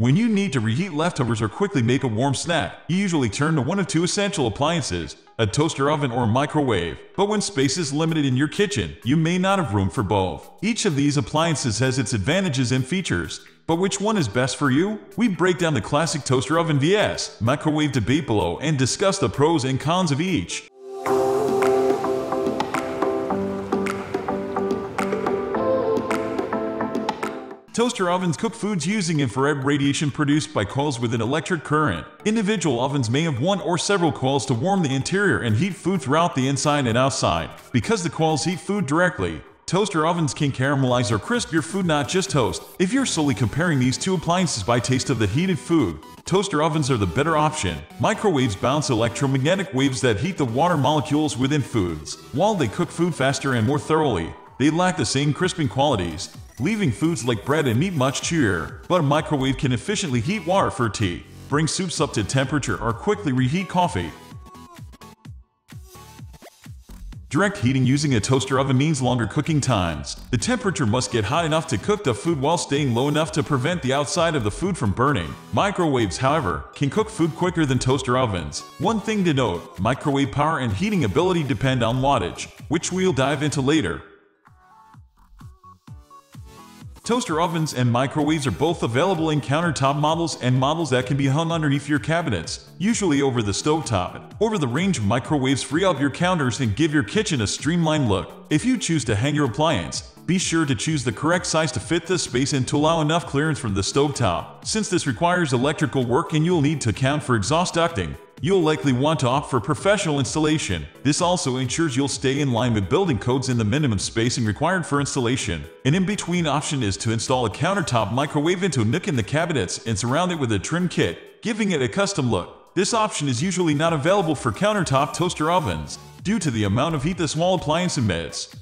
When you need to reheat leftovers or quickly make a warm snack, you usually turn to one of two essential appliances, a toaster oven or a microwave. But when space is limited in your kitchen, you may not have room for both. Each of these appliances has its advantages and features. But which one is best for you? We break down the classic toaster oven vs. microwave debate below and discuss the pros and cons of each. Toaster ovens cook foods using infrared radiation produced by coils with an electric current. Individual ovens may have one or several coils to warm the interior and heat food throughout the inside and outside. Because the coils heat food directly, toaster ovens can caramelize or crisp your food not just toast. If you're solely comparing these two appliances by taste of the heated food, toaster ovens are the better option. Microwaves bounce electromagnetic waves that heat the water molecules within foods. While they cook food faster and more thoroughly, they lack the same crisping qualities leaving foods like bread and meat much chewier. But a microwave can efficiently heat water for tea, bring soups up to temperature, or quickly reheat coffee. Direct heating using a toaster oven means longer cooking times. The temperature must get hot enough to cook the food while staying low enough to prevent the outside of the food from burning. Microwaves, however, can cook food quicker than toaster ovens. One thing to note, microwave power and heating ability depend on wattage, which we'll dive into later. Toaster ovens and microwaves are both available in countertop models and models that can be hung underneath your cabinets, usually over the stovetop. Over-the-range microwaves free up your counters and give your kitchen a streamlined look. If you choose to hang your appliance, be sure to choose the correct size to fit the space and to allow enough clearance from the stovetop. Since this requires electrical work and you'll need to account for exhaust ducting, You'll likely want to opt for professional installation. This also ensures you'll stay in line with building codes and the minimum spacing required for installation. An in-between option is to install a countertop microwave into a nook in the cabinets and surround it with a trim kit, giving it a custom look. This option is usually not available for countertop toaster ovens, due to the amount of heat the small appliance emits.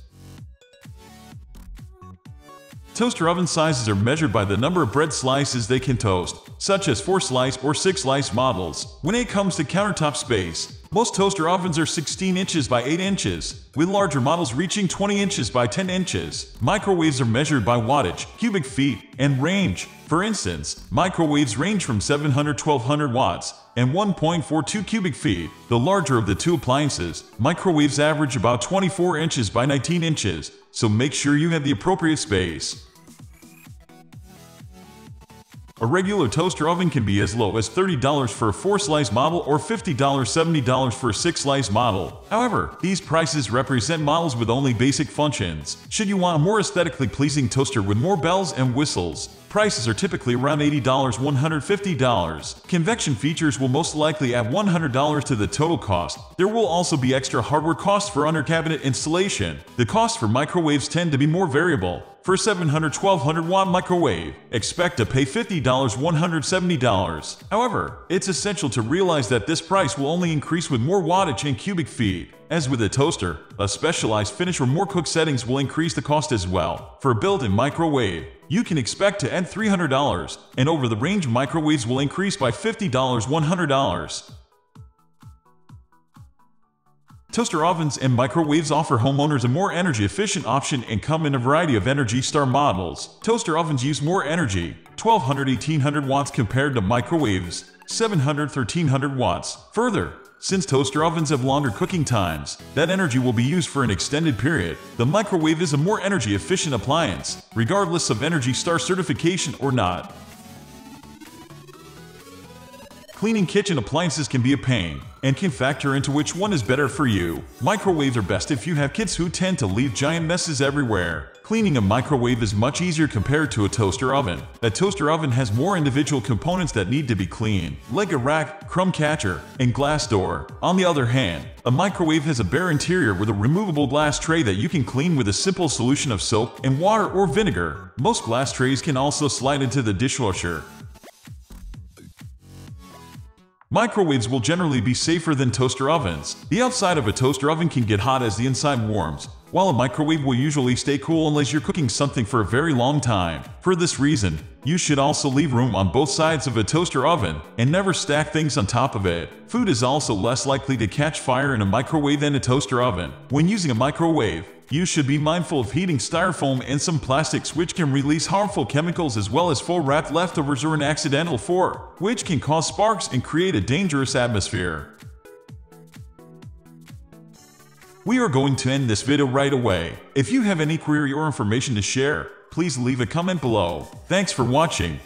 Toaster oven sizes are measured by the number of bread slices they can toast, such as 4-slice or 6-slice models. When it comes to countertop space, most toaster ovens are 16 inches by 8 inches, with larger models reaching 20 inches by 10 inches. Microwaves are measured by wattage, cubic feet, and range. For instance, microwaves range from 700 1200 watts and 1.42 cubic feet. The larger of the two appliances, microwaves average about 24 inches by 19 inches, so make sure you have the appropriate space. A regular toaster oven can be as low as $30 for a 4-slice model or $50 $70 for a 6-slice model. However, these prices represent models with only basic functions. Should you want a more aesthetically pleasing toaster with more bells and whistles, prices are typically around $80 $150. Convection features will most likely add $100 to the total cost. There will also be extra hardware costs for under cabinet installation. The costs for microwaves tend to be more variable. For a 700 1200 watt microwave, expect to pay $50 $170. However, it's essential to realize that this price will only increase with more wattage and cubic feet. As with a toaster, a specialized finish or more cook settings will increase the cost as well. For a built-in microwave, you can expect to add $300, and over-the-range microwaves will increase by $50 $100. Toaster ovens and microwaves offer homeowners a more energy-efficient option and come in a variety of Energy Star models. Toaster ovens use more energy, 1200 1800 watts compared to microwaves, 700 1300 watts. Further, since toaster ovens have longer cooking times, that energy will be used for an extended period. The microwave is a more energy-efficient appliance, regardless of Energy Star certification or not. Cleaning kitchen appliances can be a pain, and can factor into which one is better for you. Microwaves are best if you have kids who tend to leave giant messes everywhere. Cleaning a microwave is much easier compared to a toaster oven. A toaster oven has more individual components that need to be cleaned, like a rack, crumb catcher, and glass door. On the other hand, a microwave has a bare interior with a removable glass tray that you can clean with a simple solution of soap and water or vinegar. Most glass trays can also slide into the dishwasher, Microwaves will generally be safer than toaster ovens. The outside of a toaster oven can get hot as the inside warms, while a microwave will usually stay cool unless you're cooking something for a very long time. For this reason, you should also leave room on both sides of a toaster oven and never stack things on top of it. Food is also less likely to catch fire in a microwave than a toaster oven. When using a microwave, You should be mindful of heating styrofoam and some plastics which can release harmful chemicals as well as full wrapped leftovers or an accidental four, which can cause sparks and create a dangerous atmosphere. We are going to end this video right away. If you have any query or information to share, please leave a comment below. Thanks for watching.